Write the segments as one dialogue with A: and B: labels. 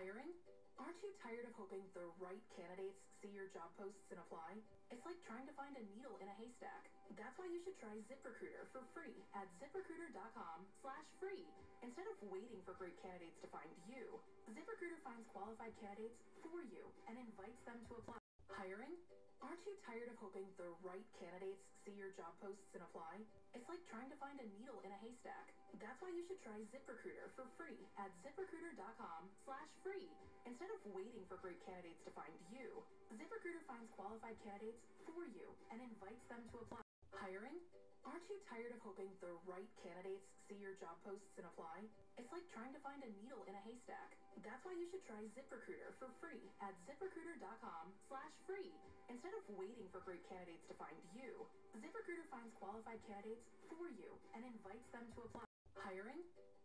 A: Hiring? Aren't you tired of hoping the right candidates see your job posts and apply? It's like trying to find a needle in a haystack. That's why you should try ZipRecruiter for free at ziprecruiter.com slash free. Instead of waiting for great candidates to find you, ZipRecruiter finds qualified candidates for you and invites them to apply. Hiring? Aren't you tired of hoping the right candidates see your job posts and apply? It's like trying to find a needle in a haystack. That's why you should try ZipRecruiter for free at ziprecruiter.com slash free. Instead of waiting for great candidates to find you, ZipRecruiter finds qualified candidates for you and invites them to apply. Hiring? Aren't you tired of hoping the right candidates see your job posts and apply? It's like trying to find a needle in a haystack. That's why you should try ZipRecruiter for free at ziprecruiter.com slash free. Instead of waiting for great candidates to find you, ZipRecruiter finds qualified candidates for you and invites them to apply. Hiring?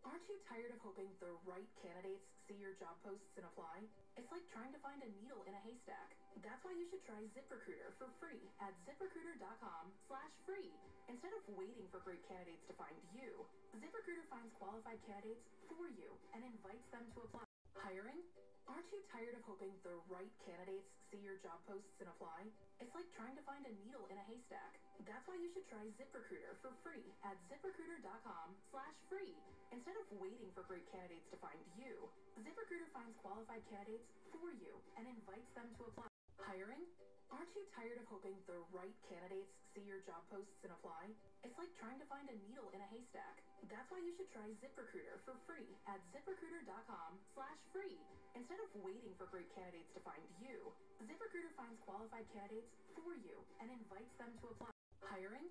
A: Aren't you tired of hoping the right candidates see your job posts and apply? It's like trying to find a needle in a haystack. That's why you should try ZipRecruiter for free at ziprecruiter.com slash free. Instead of waiting for great candidates to find you, ZipRecruiter finds qualified candidates for you and invites them to apply. Hiring? Aren't you tired of hoping the right candidates see your job posts and apply? It's like trying to find a needle in a haystack. That's why you should try ZipRecruiter for free at ziprecruiter.com slash free. Instead of waiting for great candidates to find you, ZipRecruiter finds qualified candidates for you and invites them to apply. Hiring? Aren't you tired of hoping the right candidates see your job posts and apply? It's like trying to find a needle in a haystack. That's why you should try ZipRecruiter for free at ziprecruiter.com slash free. Instead of waiting for great candidates to find you, ZipRecruiter finds qualified candidates for you and invites them to apply. Hiring?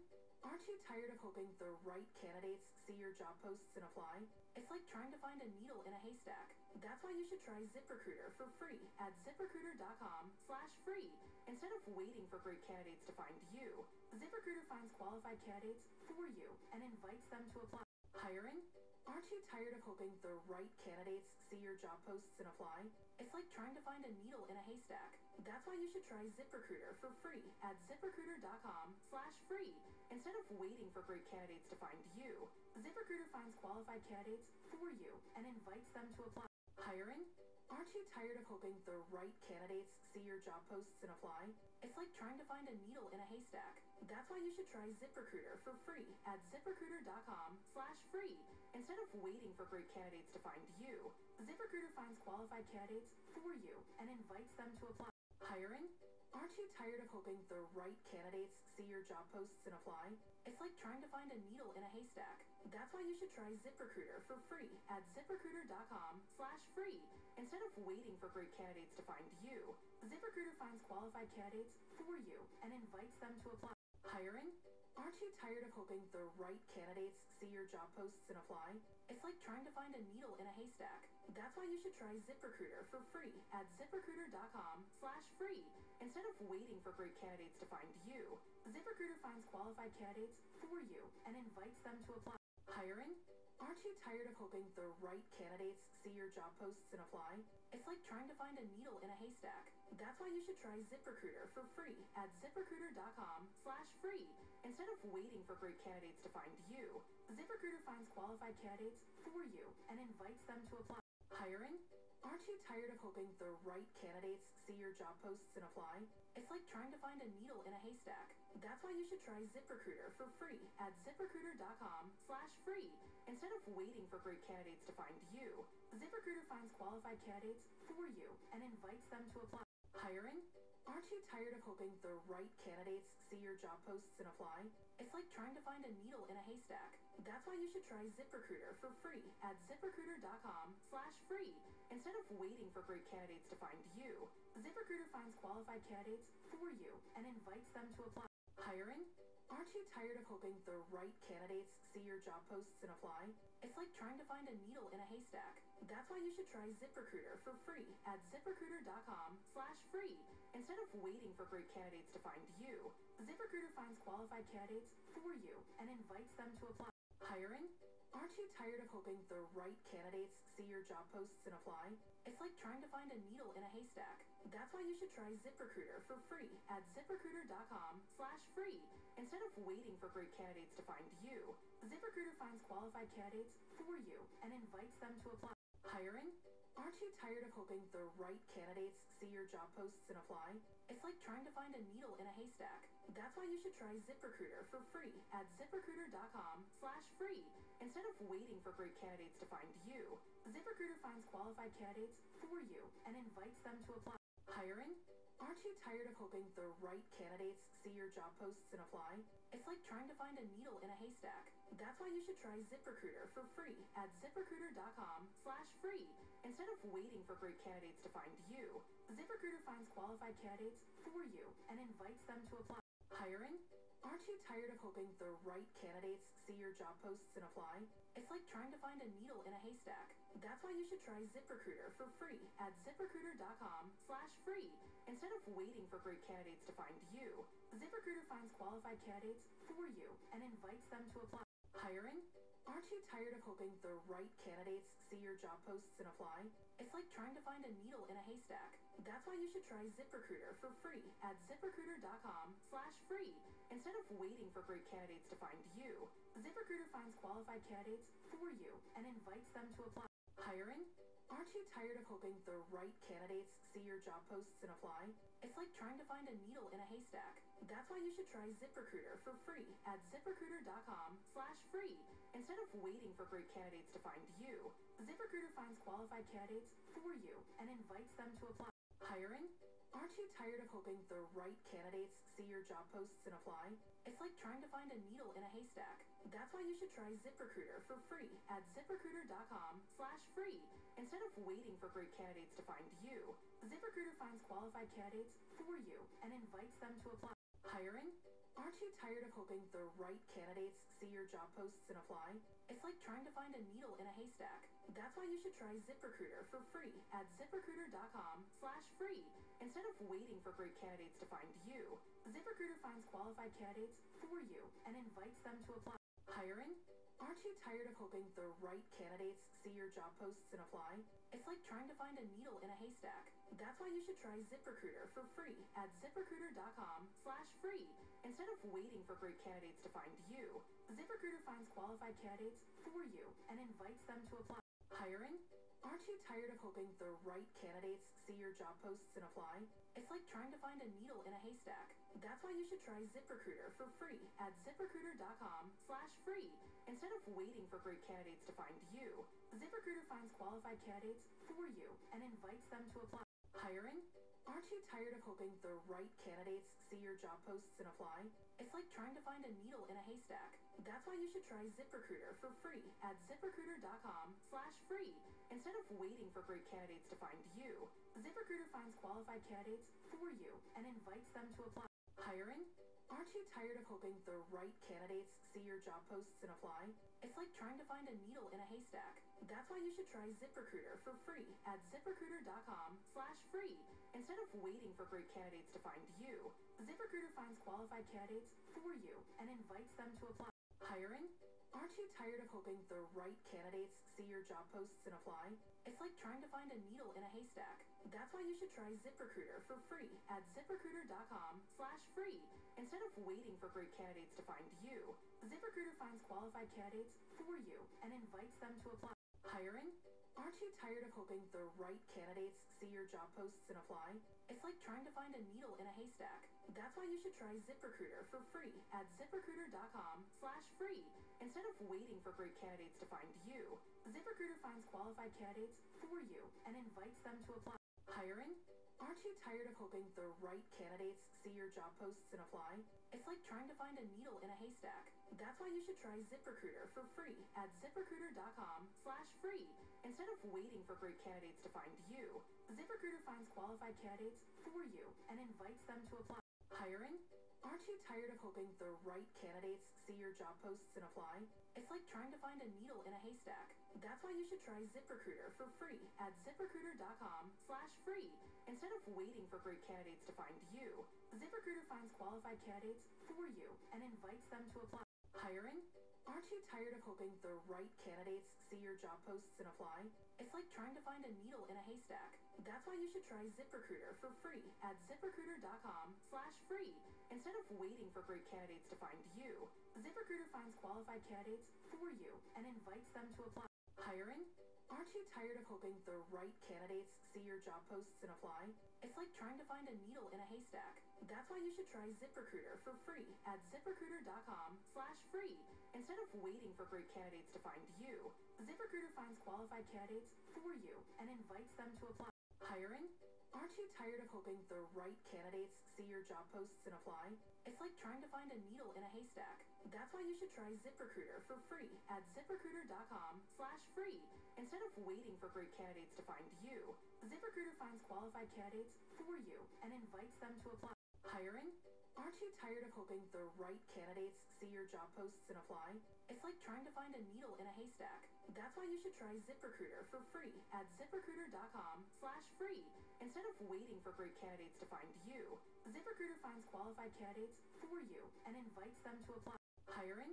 A: Tired of hoping the right candidates see your job posts and apply? It's like trying to find a needle in a haystack. That's why you should try ZipRecruiter for free at ziprecruiter.com slash free. Instead of waiting for great candidates to find you, ZipRecruiter finds qualified candidates for you and invites them to apply. Hiring? Aren't you tired of hoping the right candidates see your job posts and apply? It's like trying to find a needle in a haystack. That's why you should try ZipRecruiter for free at ziprecruiter.com slash free. Instead of waiting for great candidates to find you, ZipRecruiter finds qualified candidates for you and invites them to apply. Hiring? Aren't you tired of hoping the right candidates see your job posts and apply? It's like trying to find a needle in a haystack. That's why you should try ZipRecruiter for free at ziprecruiter.com slash free. Instead of waiting for great candidates to find you, ZipRecruiter finds qualified candidates for you and invites them to apply. Hiring? Aren't you tired of hoping the right candidates see your job posts and apply? It's like trying to find a needle in a haystack. That's why you should try ZipRecruiter for free at ziprecruiter.com slash free. Instead of waiting for great candidates to find you, ZipRecruiter finds qualified candidates for you and invites them to apply. Hiring? Aren't you tired of hoping the right candidates see your job posts and apply? It's like trying to find a needle in a haystack. That's why you should try ZipRecruiter for free at ziprecruiter.com slash free. Instead of waiting for great candidates to find you, ZipRecruiter finds qualified candidates for you and invites them to apply. Hiring? Aren't you tired of hoping the right candidates see your job posts and apply? It's like trying to find a needle in a haystack. That's why you should try ZipRecruiter for free at ziprecruiter.com slash free. Instead of waiting for great candidates to find you, ZipRecruiter finds qualified candidates for you and invites them to apply. Hiring? Aren't you tired of hoping the right candidates see your job posts and apply? It's like trying to find a needle in a haystack. That's why you should try ZipRecruiter for free at ziprecruiter.com slash free. Instead of waiting for great candidates to find you, ZipRecruiter finds qualified candidates for you and invites them to apply. Hiring? Aren't you tired of hoping the right candidates see your job posts and apply? It's like trying to find a needle in a haystack. That's why you should try ZipRecruiter for free at ziprecruiter.com slash free. Instead of waiting for great candidates to find you, ZipRecruiter finds qualified candidates for you and invites them to apply. Hiring? Aren't you tired of hoping the right candidates see your job posts and apply? It's like trying to find a needle in a haystack. That's why you should try ZipRecruiter for free at ziprecruiter.com slash free. Instead of waiting for great candidates to find you, ZipRecruiter finds qualified candidates for you and invites them to apply. Hiring? Aren't you tired of hoping the right candidates see your job posts and apply? It's like trying to find a needle in a haystack. That's why you should try ZipRecruiter for free at ziprecruiter.com slash free. Instead of waiting for great candidates to find you, ZipRecruiter finds qualified candidates for you and invites them to apply. Hiring? Aren't you tired of hoping the right candidates see your job posts and apply? It's like trying to find a needle in a haystack. That's why you should try ZipRecruiter for free at ziprecruiter.com slash free. Instead of waiting for great candidates to find you, ZipRecruiter finds qualified candidates for you and invites them to apply. Hiring? Aren't you tired of hoping the right candidates see your job posts and apply? It's like trying to find a needle in a haystack. That's why you should try ZipRecruiter for free at ziprecruiter.com slash free. Instead of waiting for great candidates to find you, ZipRecruiter finds qualified candidates for you and invites them to apply. Hiring? Aren't you tired of hoping the right candidates see your job posts and apply? It's like trying to find a needle in a haystack. That's why you should try ZipRecruiter for free at ziprecruiter.com slash free. Instead of waiting for great candidates to find you, ZipRecruiter finds qualified candidates for you and invites them to apply. Hiring? Aren't you tired of hoping the right candidates see your job posts and apply? It's like trying to find a needle in a haystack. That's why you should try ZipRecruiter for free at ziprecruiter.com slash free. Instead of waiting for great candidates to find you, ZipRecruiter finds qualified candidates for you and invites them to apply. Hiring? Aren't you tired of hoping the right candidates see your job posts and apply? It's like trying to find a needle in a haystack. That's why you should try ZipRecruiter for free at ziprecruiter.com slash free. Instead of waiting for great candidates to find you, ZipRecruiter finds qualified candidates for you and invites them to apply. Hiring? Aren't you tired of hoping the right candidates see your job posts and apply? It's like trying to find a needle in a haystack. That's why you should try ZipRecruiter for free at ziprecruiter.com slash free. Instead of waiting for great candidates to find you, ZipRecruiter finds qualified candidates for you and invites them to apply. Hiring? Aren't you tired of hoping the right candidates see your job posts and apply? It's like trying to find a needle in a haystack. That's why you should try ZipRecruiter for free at ziprecruiter.com slash free. Instead of waiting for great candidates to find you, ZipRecruiter finds qualified candidates for you and invites them to apply. Hiring? Aren't you tired of hoping the right candidates see your job posts and apply? It's like trying to find a needle in a haystack. That's why you should try ZipRecruiter for free at ziprecruiter.com slash free. Instead of waiting for great candidates to find you, ZipRecruiter finds qualified candidates for you and invites them to apply. Hiring? Aren't you tired of hoping the right candidates see your job posts and apply? Like trying to find a needle in a haystack. That's why you should try ZipRecruiter for free at ziprecruiter.com slash free. Instead of waiting for great candidates to find you, ZipRecruiter finds qualified candidates for you and invites them to apply. Hiring? Aren't you tired of hoping the right candidates see your job posts and apply? It's like trying to find a needle in a haystack. That's why you should try ZipRecruiter for free at ziprecruiter.com slash free. Instead of waiting for great candidates to find you, ZipRecruiter finds qualified candidates for you and invites them to apply. Hiring? Aren't you tired of hoping the right candidates see your job posts and apply? It's like trying to find a needle in a haystack. That's why you should try ZipRecruiter for free at ziprecruiter.com slash free. Instead of waiting for great candidates to find you, ZipRecruiter finds qualified candidates for you and invites them to apply. Hiring? Aren't you tired of hoping the right candidates see your job posts and apply? It's like trying to find a needle in a haystack. That's why you should try ZipRecruiter for free at ziprecruiter.com slash free. Instead of waiting for great candidates to find you, ZipRecruiter finds qualified candidates for you and invites them to apply. Hiring? Aren't you tired of hoping the right candidates see your job posts and apply? It's like trying to find a needle in a haystack. That's why you should try ZipRecruiter for free at ziprecruiter.com slash free. Instead of waiting for great candidates to find you, ZipRecruiter finds qualified candidates for you and invites them to apply. Hiring? Aren't you tired of hoping the right candidates see your job posts and apply? It's like trying to find a needle in a haystack. That's why you should try ZipRecruiter for free at ziprecruiter.com slash free. Instead of waiting for great candidates to find you, ZipRecruiter finds qualified candidates for you and invites them to apply. Hiring? Aren't you tired of hoping the right candidates see your job posts and apply? It's like trying to find a needle in a haystack. That's why you should try ZipRecruiter for free at ziprecruiter.com slash free. Instead of waiting for great candidates to find you, ZipRecruiter finds qualified candidates for you and invites them to apply. Hiring? Aren't you tired of hoping the right candidates see your job posts and apply? It's like trying to find a needle in a haystack. That's why you should try ZipRecruiter for free at ziprecruiter.com slash free. Instead of waiting for great candidates to find you, ZipRecruiter finds qualified candidates for you and invites them to apply. Hiring? Aren't you tired of hoping the right candidates see your job posts and apply? It's like trying to find a needle in a haystack. That's why you should try ZipRecruiter for free at ziprecruiter.com slash free. Instead of waiting for great candidates to find you, ZipRecruiter finds qualified candidates for you and invites them to apply. Hiring? Aren't you tired of hoping the right candidates see your job posts and apply? It's like trying to find a needle in a haystack. That's why you should try ZipRecruiter for free at ziprecruiter.com slash free. Instead of waiting for great candidates to find you, ZipRecruiter finds qualified candidates for you and invites them to apply. Hiring? Aren't you tired of hoping the right candidates see your job posts and apply? It's like trying to find a needle in a haystack. That's why you should try ZipRecruiter for free at ziprecruiter.com slash free. Instead of waiting for great candidates to find you, ZipRecruiter finds qualified candidates for you and invites them to apply. Hiring?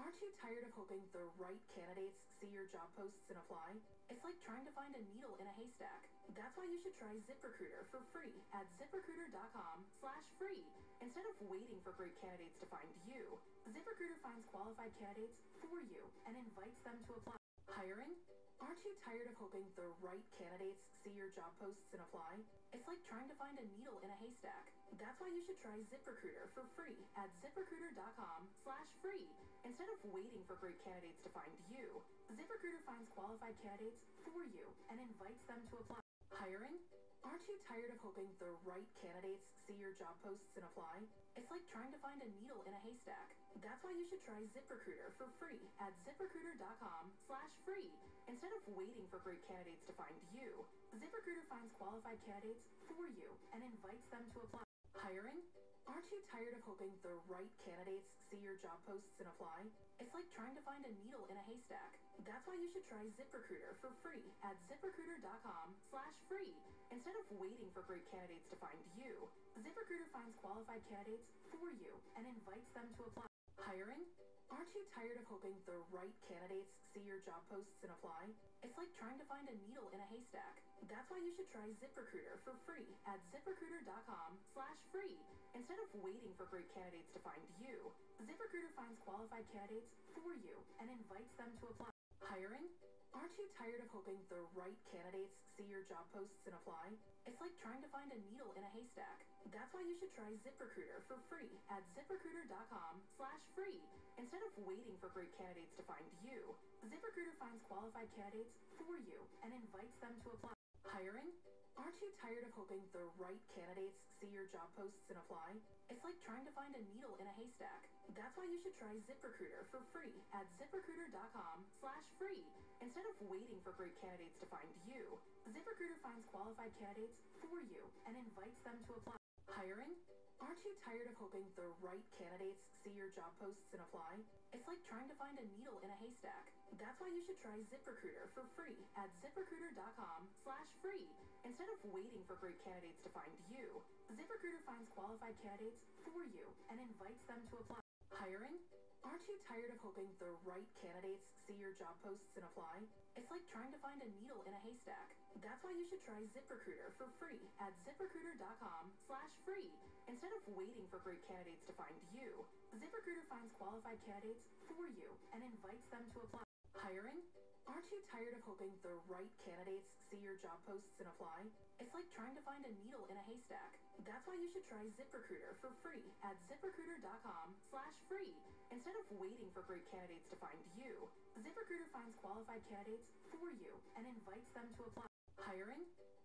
A: Aren't you tired of hoping the right candidates see your job posts and apply? It's like trying to find a needle in a haystack. That's why you should try ZipRecruiter for free at ziprecruiter.com slash free. Instead of waiting for great candidates to find you, ZipRecruiter finds qualified candidates for you and invites them to apply. Hiring? Aren't you tired of hoping the right candidates see your job posts and apply? It's like trying to find a needle in a haystack. That's why you should try ZipRecruiter for free at ziprecruiter.com slash free. Instead of waiting for great candidates to find you, ZipRecruiter finds qualified candidates for you and invites them to apply. Hiring? Aren't you tired of hoping the right candidates see your job posts and apply? It's like trying to find a needle in a haystack. That's why you should try ZipRecruiter for free at ziprecruiter.com slash free. Instead of waiting for great candidates to find you, ZipRecruiter finds qualified candidates for you and invites them to apply. Hiring? Aren't you tired of hoping the right candidates see your job posts and apply? It's like trying to find a needle in a haystack. That's why you should try ZipRecruiter for free at ziprecruiter.com slash free. Instead of waiting for great candidates to find you, ZipRecruiter finds qualified candidates for you and invites them to apply. Hiring? Aren't you tired of hoping the right candidates see your job posts and apply? It's like trying to find a needle in a haystack. That's why you should try ZipRecruiter for free at ziprecruiter.com slash free. Instead of waiting for great candidates to find you, ZipRecruiter finds qualified candidates for you and invites them to apply. Hiring? Aren't you tired of hoping the right candidates see your job posts and apply? It's like trying to find a needle in a haystack. That's why you should try ZipRecruiter for free at ziprecruiter.com slash free. Instead of waiting for great candidates to find you, ZipRecruiter finds qualified candidates for you and invites them to apply. Hiring? Aren't you tired of hoping the right candidates see your job posts and apply? It's like trying to find a needle in a haystack. That's why you should try ZipRecruiter for free at ziprecruiter.com slash free. Instead of waiting for great candidates to find you, ZipRecruiter finds qualified candidates for you and invites them to apply. Hiring? Aren't you tired of hoping the right candidates see your job posts and apply? It's like trying to find a needle in a haystack. That's why you should try ZipRecruiter for free at ziprecruiter.com slash free. Instead of waiting for great candidates to find you, ZipRecruiter finds qualified candidates for you and invites them to apply. Hiring? Aren't you tired of hoping the right candidates see your job posts and apply? It's like trying to find a needle in a haystack. That's why you should try ZipRecruiter for free at ziprecruiter.com slash free. Instead of waiting for great candidates to find you, ZipRecruiter finds qualified candidates for you and invites them to apply. Hiring? Aren't you tired of hoping the right candidates see your job posts and apply? It's like trying to find a needle in a haystack. That's why you should try ZipRecruiter for free at ziprecruiter.com slash free. Instead of waiting for great candidates to find you, ZipRecruiter finds qualified candidates for you and invites them to apply. Hiring?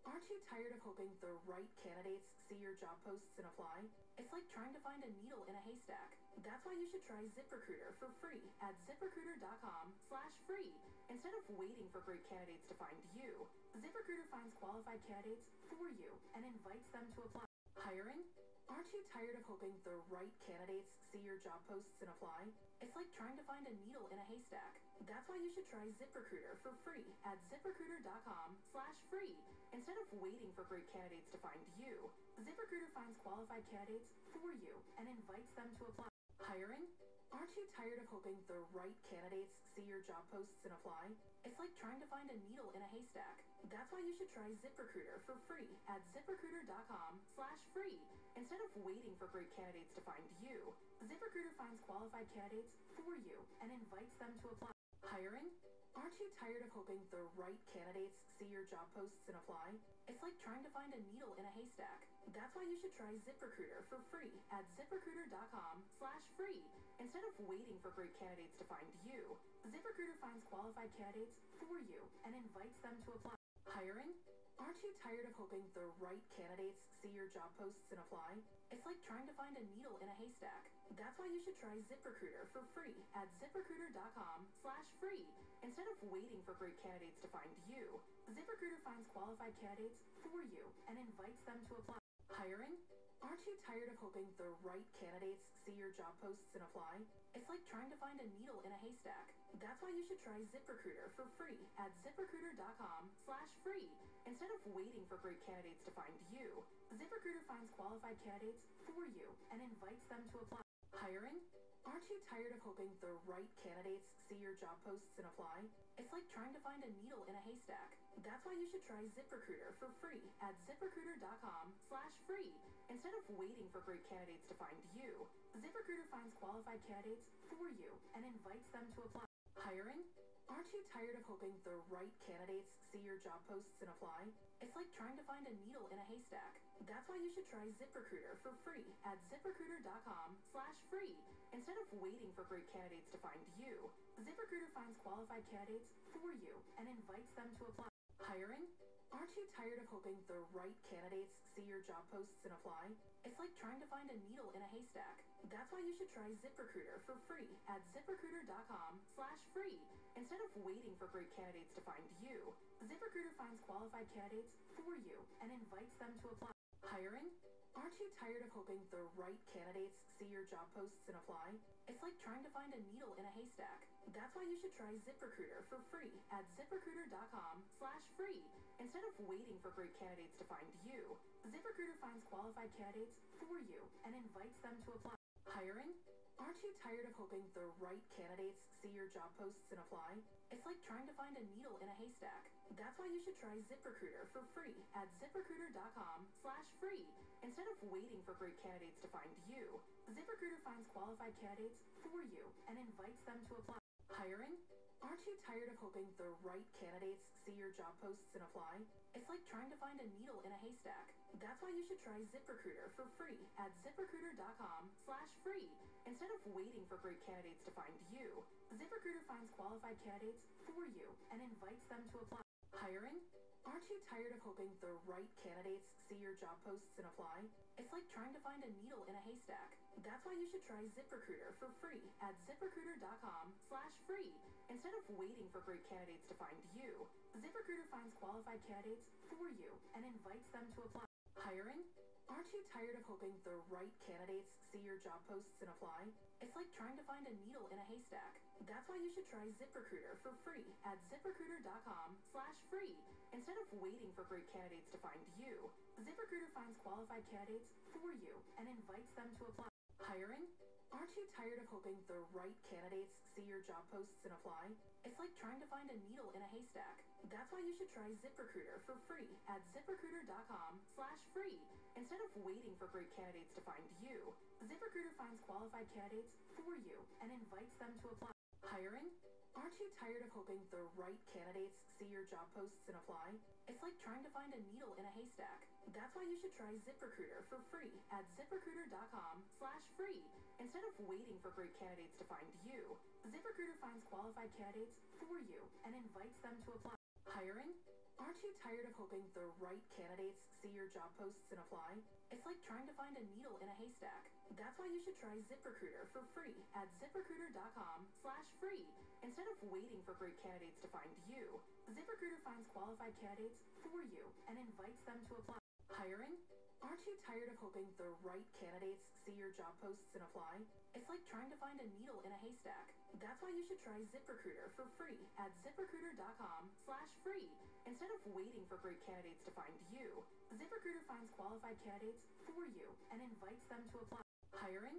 A: Aren't you tired of hoping the right candidates see your job posts and apply? It's like trying to find a needle in a haystack. That's why you should try ZipRecruiter for free at ziprecruiter.com slash free. Instead of waiting for great candidates to find you, ZipRecruiter finds qualified candidates for you and invites them to apply. Hiring? Aren't you tired of hoping the right candidates see your job posts and apply? It's like trying to find a needle in a haystack. That's why you should try ZipRecruiter for free at ziprecruiter.com slash free. Instead of waiting for great candidates to find you, ZipRecruiter finds qualified candidates for you and invites them to apply. Hiring? Aren't you tired of hoping the right candidates see your job posts and apply? It's like trying to find a needle in a haystack. That's why you should try ZipRecruiter for free at ziprecruiter.com slash free. Instead of waiting for great candidates to find you, ZipRecruiter finds qualified candidates for you and invites them to apply. Hiring? Aren't you tired of hoping the right candidates see your job posts and apply? It's like trying to find a needle in a haystack. That's why you should try ZipRecruiter for free at ziprecruiter.com slash free. Instead of waiting for great candidates to find you, ZipRecruiter finds qualified candidates for you and invites them to apply. Hiring? Aren't you tired of hoping the right candidates see your job posts and apply? It's like trying to find a needle in a haystack. That's why you should try ZipRecruiter for free at ziprecruiter.com slash free. Instead of waiting for great candidates to find you, ZipRecruiter finds qualified candidates for you and invites them to apply. Hiring? Aren't you tired of hoping the right candidates see your job posts and apply? It's like trying to find a needle in a haystack. That's why you should try ZipRecruiter for free at ziprecruiter.com slash free. Instead of waiting for great candidates to find you, ZipRecruiter finds qualified candidates for you and invites them to apply. Hiring? Aren't you tired of hoping the right candidates see your job posts and apply? It's like trying to find a needle in a haystack. That's why you should try ZipRecruiter for free at ziprecruiter.com slash free. Instead of waiting for great candidates to find you, ZipRecruiter finds qualified candidates for you and invites them to apply. Hiring? Aren't you tired of hoping the right candidates see your job posts and apply? It's like trying to find a needle in a haystack. That's why you should try ZipRecruiter for free at ziprecruiter.com slash free. Instead of waiting for great candidates to find you, ZipRecruiter finds qualified candidates for you and invites them to apply. Hiring? Aren't you tired of hoping the right candidates see your job posts and apply? It's like trying to find a needle in a haystack. That's why you should try ZipRecruiter for free at ziprecruiter.com slash free. Instead of waiting for great candidates to find you, ZipRecruiter finds qualified candidates for you and invites them to apply. Hiring? Aren't you tired of hoping the right candidates see your job posts and apply? It's like trying to find a needle in a haystack. That's why you should try ZipRecruiter for free at ziprecruiter.com slash free. Instead of waiting for great candidates to find you, ZipRecruiter finds qualified candidates for you and invites them to apply. Hiring? Aren't you tired of hoping the right candidates see your job posts and apply? It's like trying to find a needle in a haystack. That's why you should try ZipRecruiter for free at ziprecruiter.com slash free. Instead of waiting for great candidates to find you, ZipRecruiter finds qualified candidates for you and invites them to apply. Hiring? Aren't you tired of hoping the right candidates see your job posts and apply? It's like trying to find a needle in a haystack. That's why you should try ZipRecruiter for free at ziprecruiter.com slash free. Instead of waiting for great candidates to find you, ZipRecruiter finds qualified candidates for you and invites them to apply. Hiring? Aren't you tired of hoping the right candidates see your job posts and apply? It's like trying to find a needle in a haystack. That's why you should try ZipRecruiter for free at ziprecruiter.com slash free. Instead of waiting for great candidates to find you, ZipRecruiter finds qualified candidates for you and invites them to apply. Hiring? Aren't you tired of hoping the right candidates see your job posts and apply? It's like trying to find a needle in a haystack. That's why you should try ZipRecruiter for free at ziprecruiter.com slash free. Instead of waiting for great candidates to find you, ZipRecruiter finds qualified candidates for you and invites them to apply. Hiring? Aren't you tired of hoping the right candidates see your job posts and apply? It's like trying to find a needle in a haystack. That's why you should try ZipRecruiter for free at ziprecruiter.com slash free. Instead of waiting for great candidates to find you, ZipRecruiter finds qualified candidates for you and invites them to apply. Hiring? Aren't you tired of hoping the right candidates see your job posts and apply? It's like trying to find a needle in a haystack. That's why you should try ZipRecruiter for free at ziprecruiter.com slash free. Instead of waiting for great candidates to find you, ZipRecruiter finds qualified candidates for you and invites them to apply. Hiring? Aren't you tired of hoping the right candidates see your job posts and apply? It's like trying to find a needle in a haystack. That's why you should try ZipRecruiter for free at ziprecruiter.com slash free. Instead of waiting for great candidates to find you, ZipRecruiter finds qualified candidates for you and invites them to apply. Hiring? Aren't you tired of hoping the right candidates see your job posts and apply? It's like trying to find a needle in a haystack. That's why you should try ZipRecruiter for free at ziprecruiter.com slash free. Instead of waiting for great candidates to find you, ZipRecruiter finds qualified candidates for you and invites them to apply. Hiring?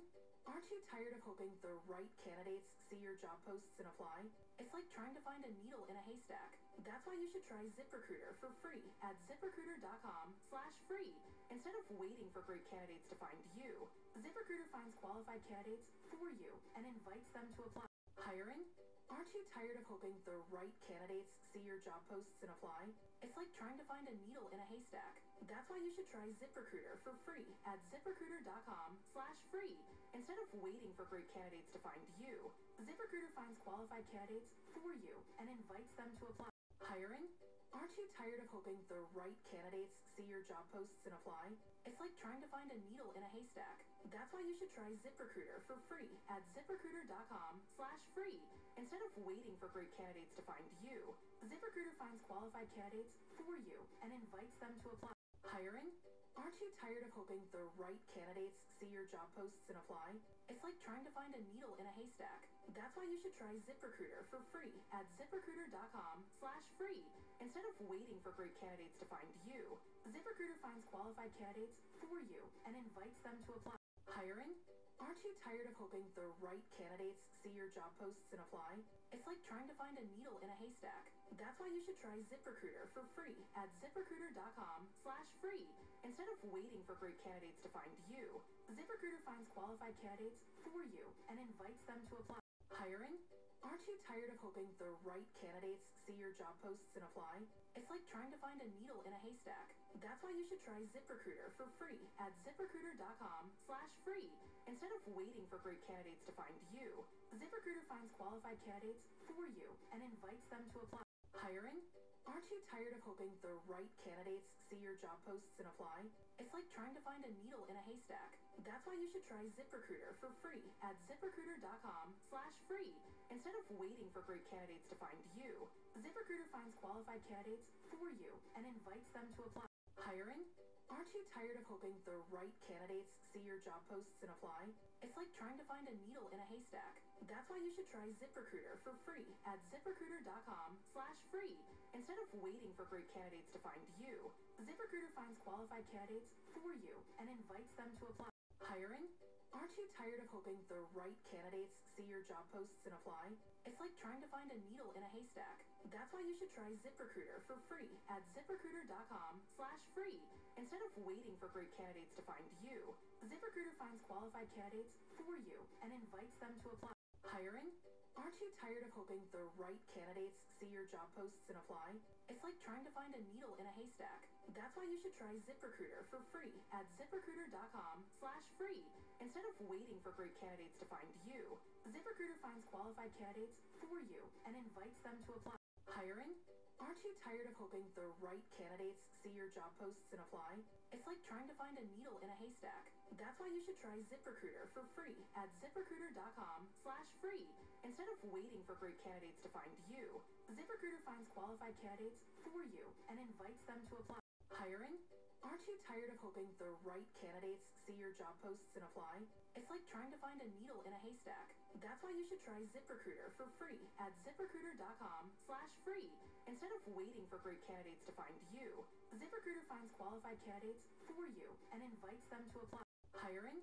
A: Aren't you tired of hoping the right candidates see your job posts and apply? It's like trying to find a needle in a haystack. That's why you should try ZipRecruiter for free at ziprecruiter.com slash free. Instead of waiting for great candidates to find you, ZipRecruiter finds qualified candidates for you and invites them to apply. Hiring? Aren't you tired of hoping the right candidates see your job posts and apply? It's like trying to find a needle in a haystack. That's why you should try ZipRecruiter for free at ziprecruiter.com slash free. Instead of waiting for great candidates to find you, ZipRecruiter finds qualified candidates for you and invites them to apply. Hiring? Aren't you tired of hoping the right candidates see your job posts and apply? It's like trying to find a needle in a haystack. That's why you should try ZipRecruiter for free at ziprecruiter.com slash free. Instead of waiting for great candidates to find you, ZipRecruiter finds qualified candidates for you and invites them to apply. Hiring? Aren't you tired of hoping the right candidates see your job posts and apply? It's like trying to find a needle in a haystack. That's why you should try ZipRecruiter for free at ziprecruiter.com slash free. Instead of waiting for great candidates to find you, ZipRecruiter finds qualified candidates for you and invites them to apply. Hiring? Aren't you tired of hoping the right candidates see your job posts and apply? It's like trying to find a needle in a haystack. That's why you should try ZipRecruiter for free at ziprecruiter.com slash free. Instead of waiting for great candidates to find you, ZipRecruiter finds qualified candidates for you and invites them to apply. Hiring? Aren't you tired of hoping the right candidates see your job posts and apply? It's like trying to find a needle in a haystack. That's why you should try ZipRecruiter for free at ziprecruiter.com slash free. Instead of waiting for great candidates to find you, ZipRecruiter finds qualified candidates for you and invites them to apply. Hiring? Aren't you tired of hoping the right candidates see your job posts and apply? It's like trying to find a needle in a haystack. That's why you should try ZipRecruiter for free at ziprecruiter.com slash free. Instead of waiting for great candidates to find you, ZipRecruiter finds qualified candidates for you and invites them to apply. Hiring? Aren't you tired of hoping the right candidates see your job posts and apply? It's like trying to find a needle in a haystack. That's why you should try ZipRecruiter for free at ziprecruiter.com slash free. Instead of waiting for great candidates to find you, ZipRecruiter finds qualified candidates for you and invites them to apply. Hiring? Aren't you tired of hoping the right candidates see your job posts and apply? It's like trying to find a needle in a haystack. That's why you should try ZipRecruiter for free at ziprecruiter.com slash free. Instead of waiting for great candidates to find you, ZipRecruiter finds qualified candidates for you and invites them to apply. Hiring? Aren't you tired of hoping the right candidates see your job posts and apply? It's like trying to find a needle in a haystack. That's why you should try ZipRecruiter for free at ziprecruiter.com slash free. Instead of waiting for great candidates to find you, ZipRecruiter finds qualified candidates for you and invites them to apply. Hiring? Aren't you tired of hoping the right candidates see your job posts and apply? It's like trying to find a needle in a haystack. That's why you should try ZipRecruiter for free at ziprecruiter.com slash free. Instead of waiting for great candidates to find you, ZipRecruiter finds qualified candidates for you and invites them to apply. Hiring? Aren't you tired of hoping the right candidates see your job posts and apply? It's like trying to find a needle in a haystack. That's why you should try ZipRecruiter for free at ziprecruiter.com slash free. Instead of waiting for great candidates to find you, ZipRecruiter finds qualified candidates for you and invites them to apply. Hiring?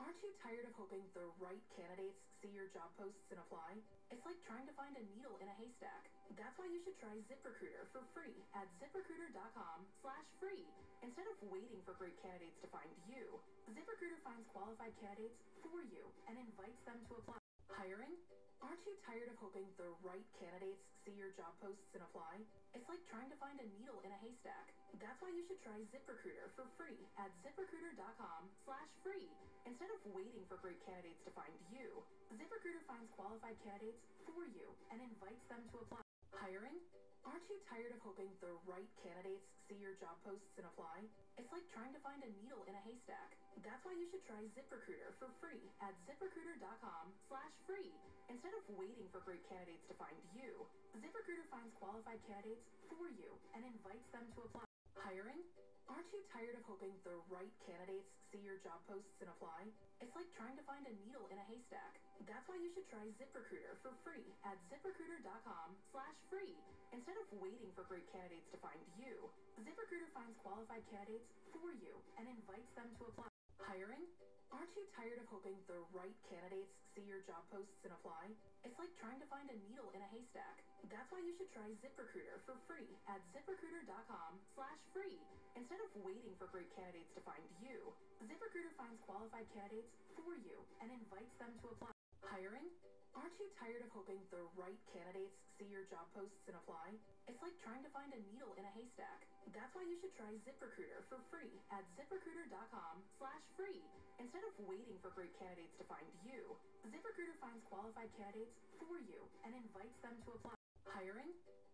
A: Aren't you tired of hoping the right candidates see your job posts and apply? It's like trying to find a needle in a haystack. That's why you should try ZipRecruiter for free at ziprecruiter.com slash free. Instead of waiting for great candidates to find you, ZipRecruiter finds qualified candidates for you and invites them to apply. Hiring? Aren't you tired of hoping the right candidates see your job posts and apply? It's like trying to find a needle in a haystack. That's why you should try ZipRecruiter for free at ziprecruiter.com slash free. Instead of waiting for great candidates to find you, ZipRecruiter finds qualified candidates for you and invites them to apply. Hiring? Aren't you tired of hoping the right candidates see your job posts and apply? It's like trying to find a needle in a haystack. That's why you should try ZipRecruiter for free at ziprecruiter.com slash free. Instead of waiting for great candidates to find you, ZipRecruiter finds qualified candidates for you and invites them to apply. Hiring? Aren't you tired of hoping the right candidates see your job posts and apply? It's like trying to find a needle in a haystack. That's why you should try ZipRecruiter for free at ziprecruiter.com slash free. Instead of waiting for great candidates to find you, ZipRecruiter finds qualified candidates for you and invites them to apply. Hiring? Aren't you tired of hoping the right candidates see your job posts and apply? It's like trying to find a needle in a haystack. That's why you should try ZipRecruiter for free at ziprecruiter.com slash free. Instead of waiting for great candidates to find you, ZipRecruiter finds qualified candidates for you and invites them to apply. Hiring? Aren't you tired of hoping the right candidates see your job posts and apply? It's like trying to find a needle in a haystack. That's why you should try ZipRecruiter for free at ziprecruiter.com slash free. Instead of waiting for great candidates to find you, ZipRecruiter finds qualified candidates for you and invites them to apply. Hiring?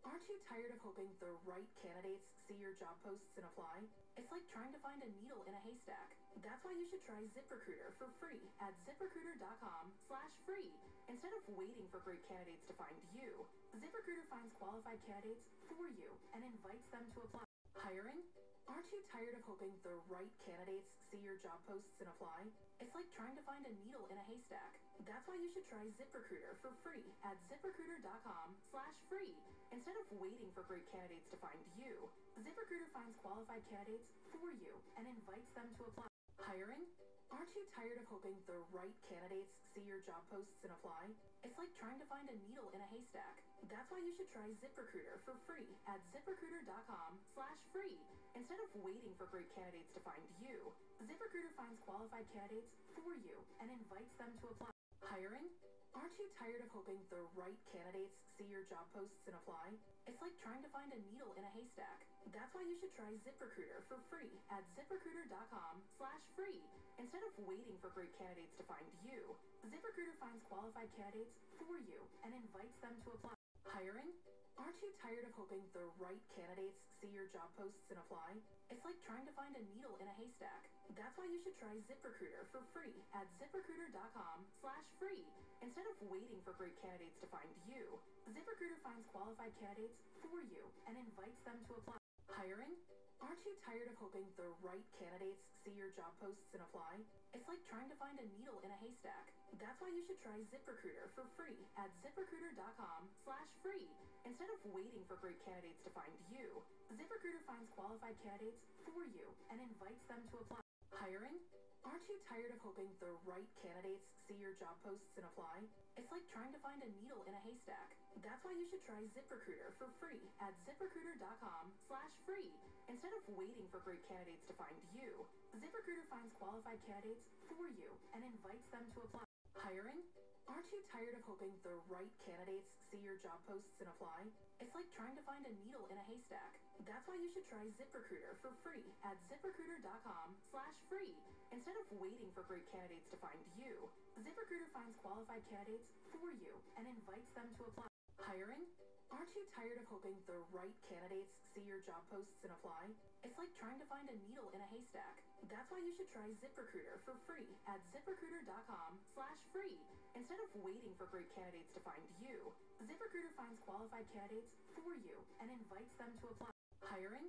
A: Aren't you tired of hoping the right candidates see your job posts and apply? It's like trying to find a needle in a haystack. That's why you should try ZipRecruiter for free at ziprecruiter.com slash free. Instead of waiting for great candidates to find you, ZipRecruiter finds qualified candidates for you and invites them to apply. Hiring? Aren't you tired of hoping the right candidates see your job posts and apply? It's like trying to find a needle in a haystack. That's why you should try ZipRecruiter for free at ziprecruiter.com slash free. Instead of waiting for great candidates to find you, ZipRecruiter finds qualified candidates for you and invites them to apply. Hiring? Aren't you tired of hoping the right candidates see your job posts and apply? It's like trying to find a needle in a haystack. That's why you should try ZipRecruiter for free at ziprecruiter.com slash free. Instead of waiting for great candidates to find you, ZipRecruiter finds qualified candidates for you and invites them to apply. Hiring? Aren't you tired of hoping the right candidates see your job posts and apply? It's like trying to find a needle in a haystack. That's why you should try ZipRecruiter for free at ziprecruiter.com slash free. Instead of waiting for great candidates to find you, ZipRecruiter finds qualified candidates for you and invites them to apply. Hiring? Aren't you tired of hoping the right candidates see your job posts and apply? It's like trying to find a needle in a haystack. That's why you should try ZipRecruiter for free at ziprecruiter.com slash free. Instead of waiting for great candidates to find you, ZipRecruiter finds qualified candidates for you and invites them to apply. Hiring? Aren't you tired of hoping the right candidates see your job posts and apply? It's like trying to find a needle in a haystack. That's why you should try ZipRecruiter for free at ziprecruiter.com slash free. Instead of waiting for great candidates to find you, ZipRecruiter finds qualified candidates for you and invites them to apply. Hiring? Aren't you tired of hoping the right candidates see your job posts and apply? It's like trying to find a needle in a haystack. That's why you should try ZipRecruiter for free at ziprecruiter.com slash free. Instead of waiting for great candidates to find you, ZipRecruiter finds qualified candidates for you and invites them to apply. Tired of hoping the right candidates see your job posts and apply? It's like trying to find a needle in a haystack. That's why you should try ZipRecruiter for free at ziprecruiter.com slash free. Instead of waiting for great candidates to find you, ZipRecruiter finds qualified candidates for you and invites them to apply. Hiring? Aren't you tired of hoping the right candidates see your job posts and apply? It's like trying to find a needle in a haystack. That's why you should try ZipRecruiter for free at ziprecruiter.com slash free. Instead of waiting for great candidates to find you, ZipRecruiter finds qualified candidates for you and invites them to apply. Hiring?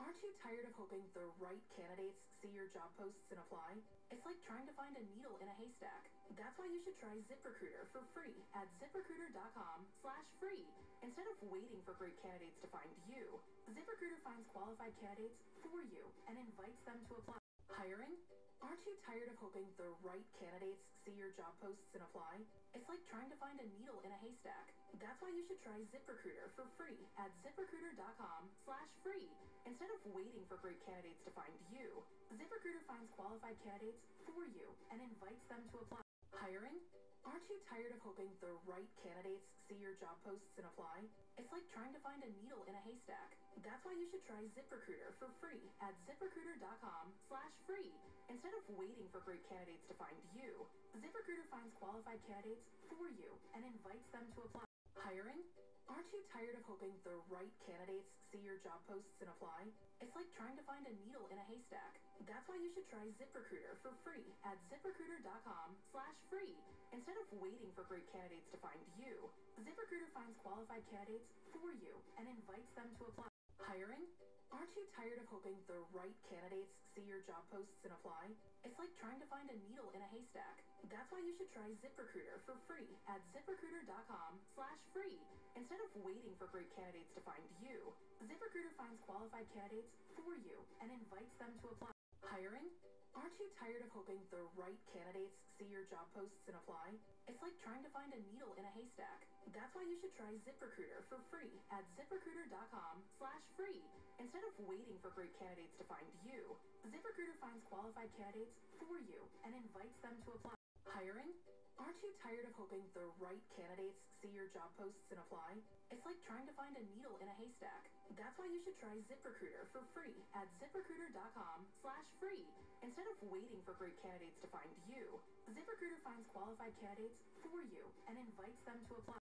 A: Aren't you tired of hoping the right candidates see your job posts and apply? It's like trying to find a needle in a haystack. That's why you should try ZipRecruiter for free at ziprecruiter.com slash free. Instead of waiting for great candidates to find you, ZipRecruiter finds qualified candidates for you and invites them to apply. Hiring? Aren't you tired of hoping the right candidates see your job posts and apply? It's like trying to find a needle in a haystack. That's why you should try ZipRecruiter for free at ziprecruiter.com slash free. Instead of waiting for great candidates to find you, ZipRecruiter finds qualified candidates for you and invites them to apply. Hiring? Aren't you tired of hoping the right candidates see your job posts and apply? It's like trying to find a needle in a haystack. That's why you should try ZipRecruiter for free at ziprecruiter.com slash free. Instead of waiting for great candidates to find you, ZipRecruiter finds qualified candidates for you and invites them to apply. Hiring? Aren't you tired of hoping the right candidates see your job posts and apply? It's like trying to find a needle in a haystack. That's why you should try ZipRecruiter for free at ziprecruiter.com slash free. Instead of waiting for great candidates to find you, ZipRecruiter finds qualified candidates for you and invites them to apply. Hiring? Aren't you tired of hoping the right candidates see your job posts and apply? It's like trying to find a needle in a haystack. That's why you should try ZipRecruiter for free at ziprecruiter.com slash free. Instead of waiting for great candidates to find you, ZipRecruiter finds qualified candidates for you and invites them to apply. Hiring? Aren't you tired of hoping the right candidates see your job posts and apply? It's like trying to find a needle in a haystack. That's why you should try ZipRecruiter for free at ziprecruiter.com slash free. Instead of waiting for great candidates to find you, ZipRecruiter finds qualified candidates for you and invites them to apply. Hiring? Aren't you tired of hoping the right candidates see your job posts and apply? It's like trying to find a needle in a haystack. That's why you should try ZipRecruiter for free at ziprecruiter.com slash free. Instead of waiting for great candidates to find you, ZipRecruiter finds qualified candidates for you and invites them to apply.